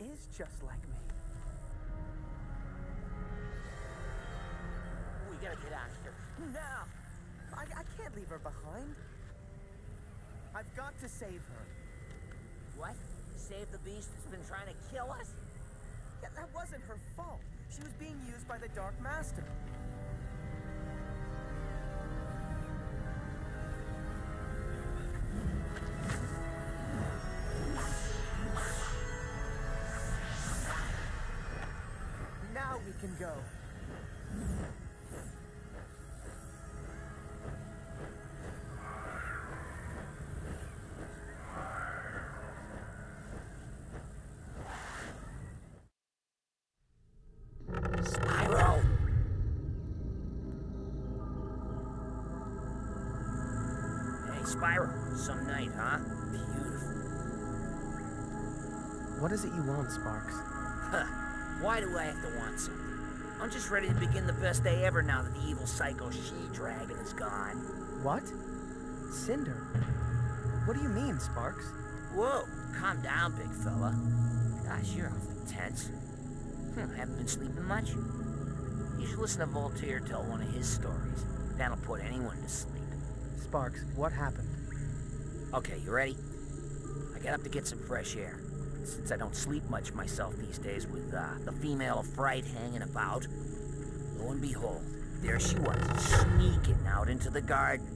is just like me. We gotta get out of here. Now! I, I can't leave her behind. I've got to save her. What? Save the beast that's been trying to kill us? Yeah, that wasn't her fault. She was being used by the Dark Master. Can go. Spyro! Hey, Spyro. Some night, huh? Beautiful. What is it you want, Sparx? Huh. Why do I have to want something? I'm just ready to begin the best day ever now that the evil psycho she-dragon is gone. What? Cynder? What do you mean, Sparx? Whoa, calm down, big fella. Gosh, you're awfully tense. Hmm, haven't been sleeping much? You should listen to Volteer tell one of his stories. That'll put anyone to sleep. Sparx, what happened? Okay, you ready? I got up to get some fresh air. Since I don't sleep much myself these days with uh, the female fright hanging about, lo and behold, there she was, sneaking out into the garden.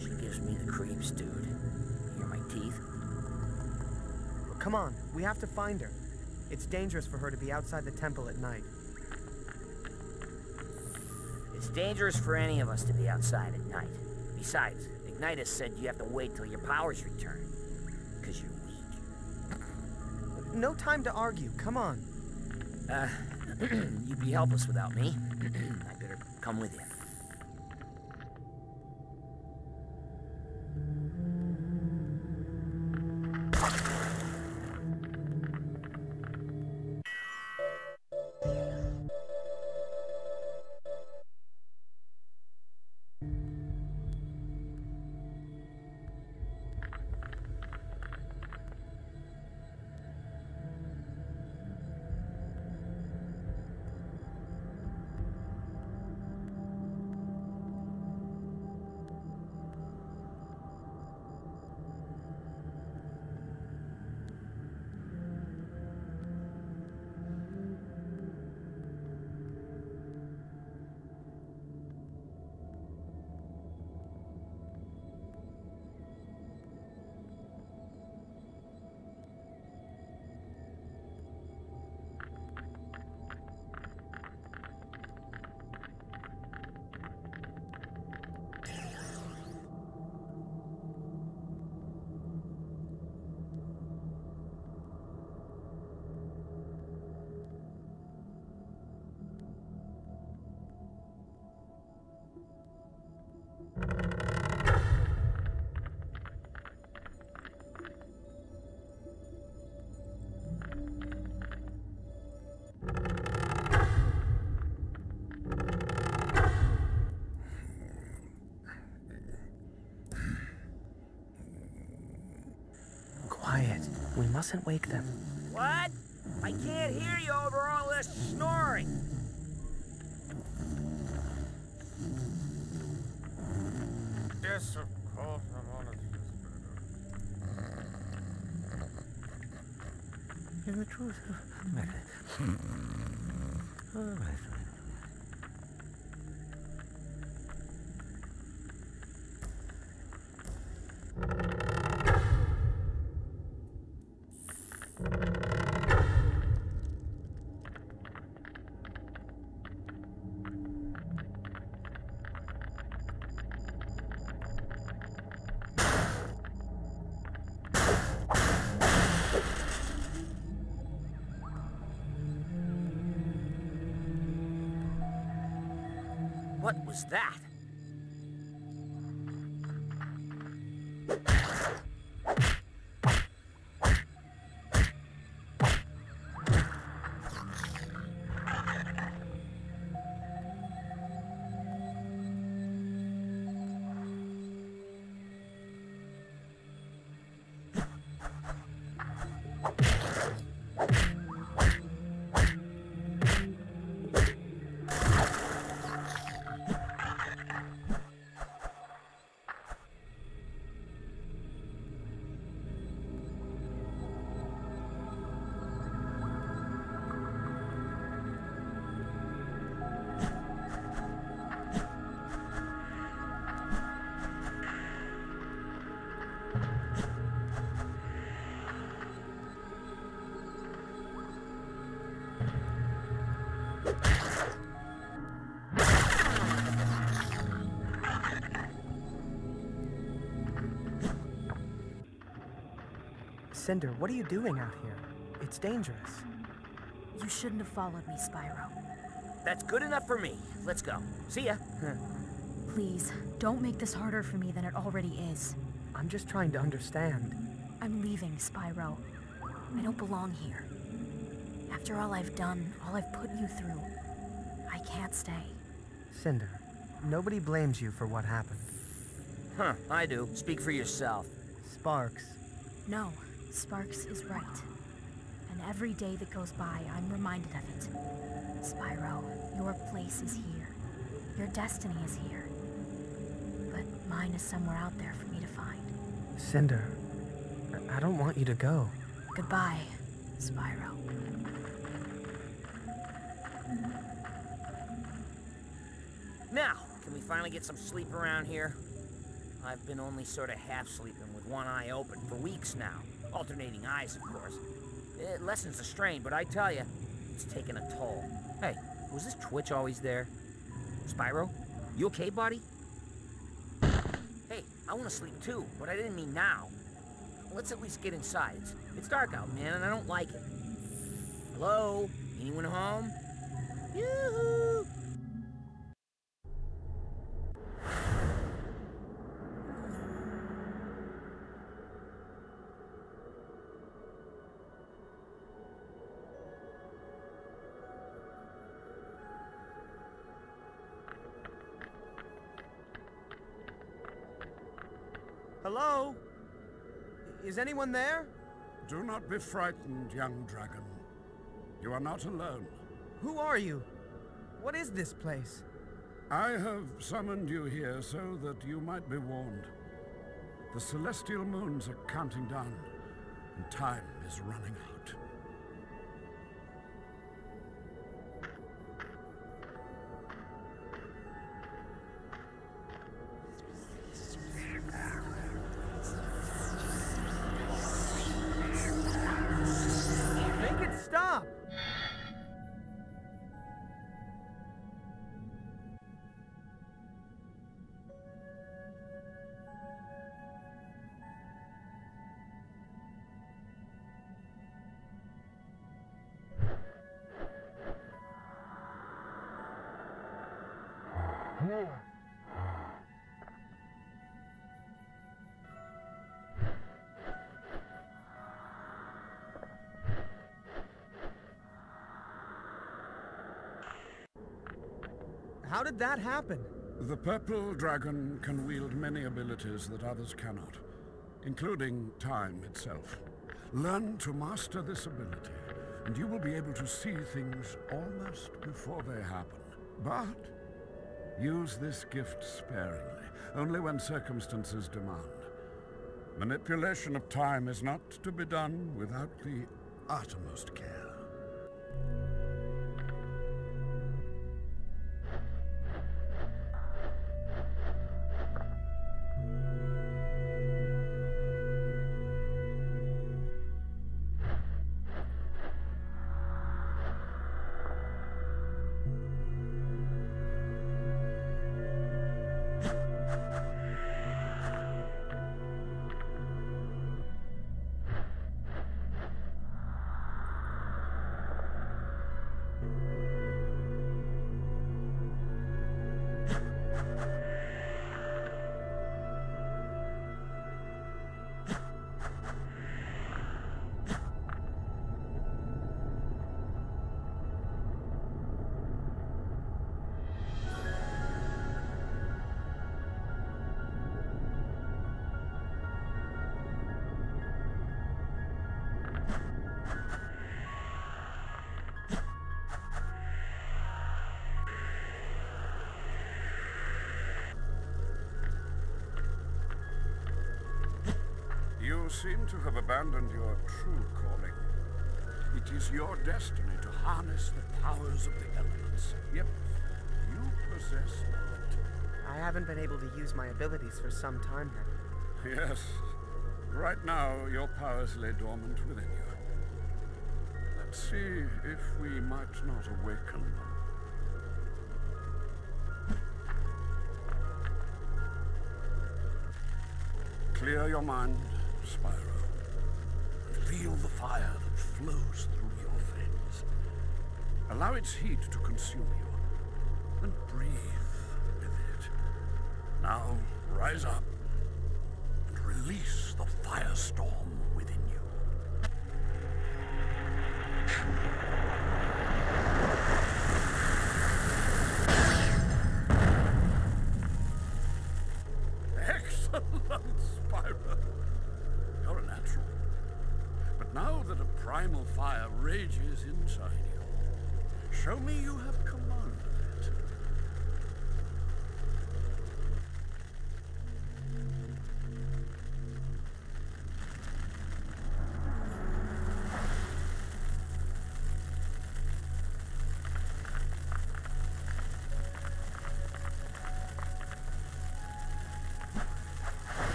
She gives me the creeps, dude. Hear my teeth? Come on, we have to find her. It's dangerous for her to be outside the temple at night. It's dangerous for any of us to be outside at night. Besides, Ignitus said you have to wait till your powers return. Because you're weak. No time to argue, come on. Uh, you'd be helpless without me. I better come with you. We mustn't wake them. What? I can't hear you over all this snoring. Yes, of course, I'm on it. In the truth of What was that? Cynder, what are you doing out here? It's dangerous. You shouldn't have followed me, Spyro. That's good enough for me. Let's go. See ya. Please, don't make this harder for me than it already is. I'm just trying to understand. I'm leaving, Spyro. I don't belong here. After all I've done, all I've put you through, I can't stay. Cynder, nobody blames you for what happened. Huh, I do. Speak for yourself. Sparx, No, Sparx is right. And every day that goes by, I'm reminded of it. Spyro, your place is here. Your destiny is here. But mine is somewhere out there for me to find. Cynder, I- I don't want you to go. Goodbye, Spyro. Now, can we finally get some sleep around here? I've been only sort of half sleeping with one eye open for weeks now. Alternating eyes, of course. It lessens the strain, but I tell you, it's taking a toll. Hey, was this twitch always there? Spyro? You okay, buddy? Hey, I want to sleep too, but I didn't mean now. Let's at least get inside. It's, it's dark out, man, and I don't like it. Hello? Anyone home? Yoo-hoo! Hello? Is anyone there? Do not be frightened, young dragon. You are not alone. Who are you? What is this place? I have summoned you here so that you might be warned. The celestial moons are counting down, and time is running out. How did that happen? The purple dragon can wield many abilities that others cannot, including time itself. Learn to master this ability, and you will be able to see things almost before they happen. But use this gift sparingly, only when circumstances demand. Manipulation of time is not to be done without the uttermost care. Seem to have abandoned your true calling. It is your destiny to harness the powers of the elements. Yet, you possess not. I haven't been able to use my abilities for some time now. Yes. Right now, your powers lay dormant within you. Let's see if we might not awaken them. Clear your mind, Spyro. Feel the fire that flows through your veins. Allow its heat to consume you, and breathe with it. Now, rise up and release the firestorm within you.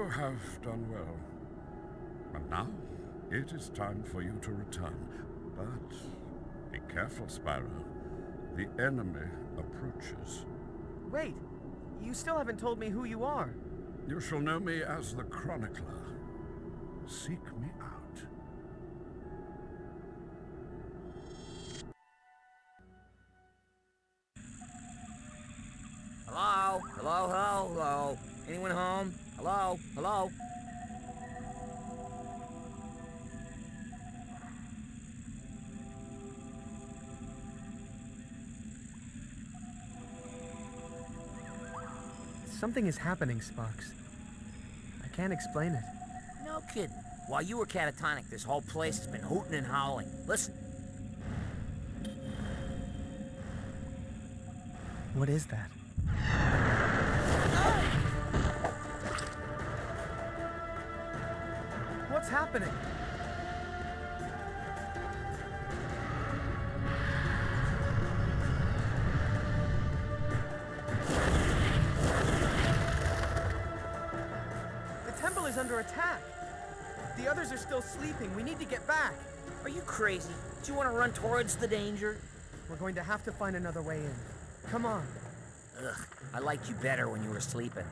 You have done well. And now, it is time for you to return. But be careful, Spyro. The enemy approaches. Wait, you still haven't told me who you are. You shall know me as the Chronicler. Seek me out. Hello? Hello, hello, hello? Anyone home? Hello? Hello? Something is happening, Sparks. I can't explain it. No kidding. While you were catatonic, this whole place has been hooting and howling. Listen, What is that? Happening? The temple is under attack. The others are still sleeping. We need to get back. are you crazy? Do you want to run towards the danger? We're going to have to find another way in. Come on. Ugh, I liked you better when you were sleeping.